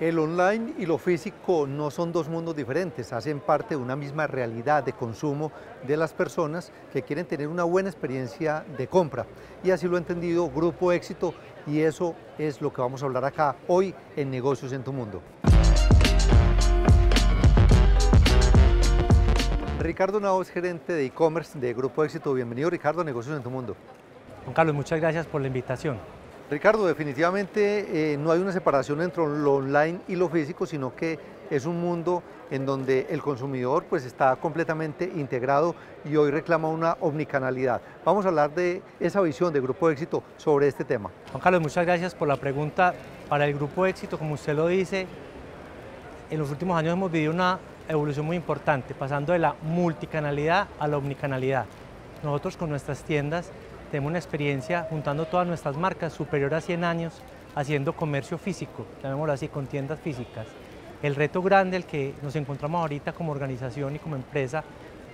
El online y lo físico no son dos mundos diferentes, hacen parte de una misma realidad de consumo de las personas que quieren tener una buena experiencia de compra. Y así lo ha entendido Grupo Éxito y eso es lo que vamos a hablar acá hoy en Negocios en tu Mundo. Ricardo Navos, gerente de e-commerce de Grupo Éxito. Bienvenido Ricardo a Negocios en tu Mundo. Juan Carlos, muchas gracias por la invitación. Ricardo, definitivamente eh, no hay una separación entre lo online y lo físico, sino que es un mundo en donde el consumidor pues, está completamente integrado y hoy reclama una omnicanalidad. Vamos a hablar de esa visión de Grupo Éxito sobre este tema. Juan Carlos, muchas gracias por la pregunta. Para el Grupo Éxito, como usted lo dice, en los últimos años hemos vivido una evolución muy importante, pasando de la multicanalidad a la omnicanalidad. Nosotros con nuestras tiendas tenemos una experiencia juntando todas nuestras marcas superior a 100 años haciendo comercio físico, llamémoslo así, con tiendas físicas. El reto grande, el que nos encontramos ahorita como organización y como empresa,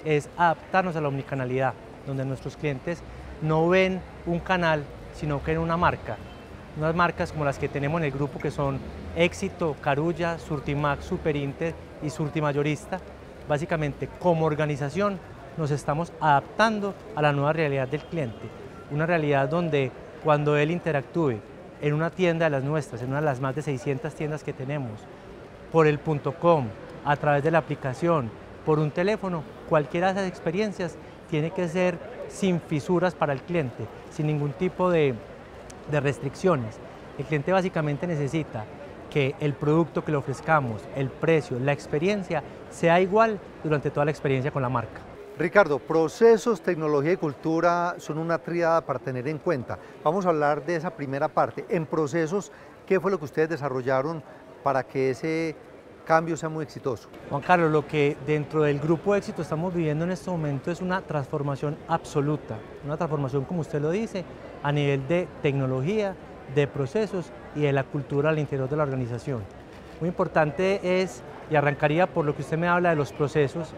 es adaptarnos a la omnicanalidad, donde nuestros clientes no ven un canal, sino que ven una marca. Unas marcas como las que tenemos en el grupo que son Éxito, Carulla, Surtimax, Superinter y Surtimayorista. Básicamente, como organización, nos estamos adaptando a la nueva realidad del cliente una realidad donde cuando él interactúe en una tienda de las nuestras, en una de las más de 600 tiendas que tenemos, por el .com, a través de la aplicación, por un teléfono, cualquiera de esas experiencias tiene que ser sin fisuras para el cliente, sin ningún tipo de restricciones. El cliente básicamente necesita que el producto que le ofrezcamos, el precio, la experiencia, sea igual durante toda la experiencia con la marca. Ricardo, procesos, tecnología y cultura son una triada para tener en cuenta. Vamos a hablar de esa primera parte. En procesos, ¿qué fue lo que ustedes desarrollaron para que ese cambio sea muy exitoso? Juan Carlos, lo que dentro del grupo éxito estamos viviendo en este momento es una transformación absoluta, una transformación, como usted lo dice, a nivel de tecnología, de procesos y de la cultura al interior de la organización. Muy importante es, y arrancaría por lo que usted me habla de los procesos,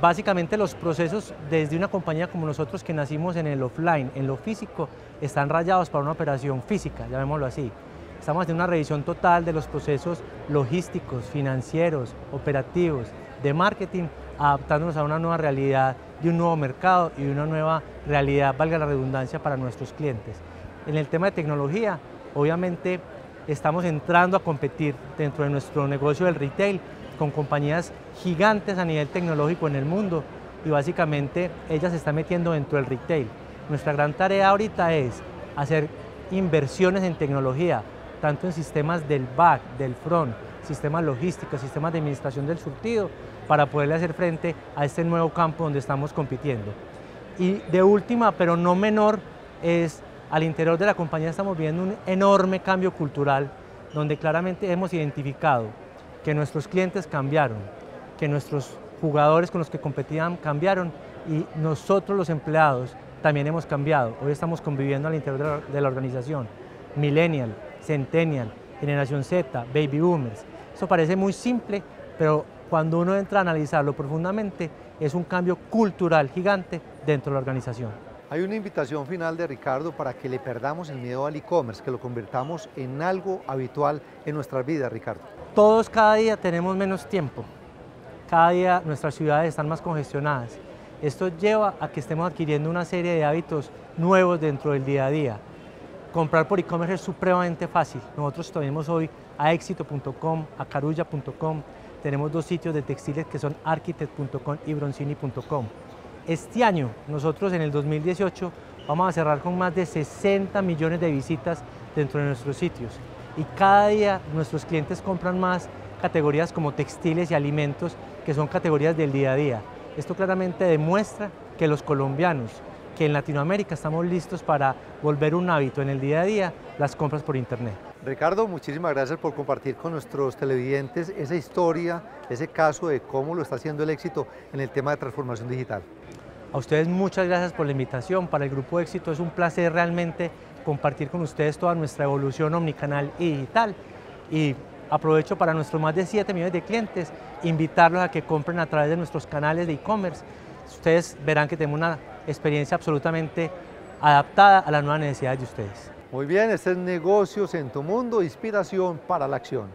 Básicamente los procesos desde una compañía como nosotros que nacimos en el offline, en lo físico, están rayados para una operación física, llamémoslo así. Estamos haciendo una revisión total de los procesos logísticos, financieros, operativos, de marketing, adaptándonos a una nueva realidad de un nuevo mercado y una nueva realidad, valga la redundancia, para nuestros clientes. En el tema de tecnología, obviamente estamos entrando a competir dentro de nuestro negocio del retail con compañías gigantes a nivel tecnológico en el mundo y básicamente ellas se están metiendo dentro del retail. Nuestra gran tarea ahorita es hacer inversiones en tecnología, tanto en sistemas del back, del front, sistemas logísticos, sistemas de administración del surtido, para poderle hacer frente a este nuevo campo donde estamos compitiendo. Y de última, pero no menor, es al interior de la compañía estamos viendo un enorme cambio cultural, donde claramente hemos identificado que nuestros clientes cambiaron, que nuestros jugadores con los que competían cambiaron y nosotros los empleados también hemos cambiado. Hoy estamos conviviendo al interior de la, organización. Millennial, Centennial, Generación Z, Baby Boomers. Eso parece muy simple, pero cuando uno entra a analizarlo profundamente, es un cambio cultural gigante dentro de la organización. Hay una invitación final de Ricardo para que le perdamos el miedo al e-commerce, que lo convirtamos en algo habitual en nuestras vidas, Ricardo. Todos cada día tenemos menos tiempo, cada día nuestras ciudades están más congestionadas. Esto lleva a que estemos adquiriendo una serie de hábitos nuevos dentro del día a día. Comprar por e-commerce es supremamente fácil. Nosotros tenemos hoy a éxito.com, a carulla.com, tenemos dos sitios de textiles que son architect.com y broncini.com. Este año, nosotros en el 2018, vamos a cerrar con más de 60 millones de visitas dentro de nuestros sitios y cada día nuestros clientes compran más categorías como textiles y alimentos, que son categorías del día a día. Esto claramente demuestra que los colombianos, que en Latinoamérica estamos listos para volver un hábito en el día a día, las compras por Internet. Ricardo, muchísimas gracias por compartir con nuestros televidentes esa historia, ese caso de cómo lo está haciendo el éxito en el tema de transformación digital. A ustedes muchas gracias por la invitación. Para el Grupo Éxito es un placer realmente compartir con ustedes toda nuestra evolución omnicanal y digital. Y aprovecho para nuestros más de 7 millones de clientes, invitarlos a que compren a través de nuestros canales de e-commerce. Ustedes verán que tenemos una experiencia absolutamente adaptada a las nuevas necesidades de ustedes. Muy bien, este es Negocios en tu Mundo, inspiración para la acción.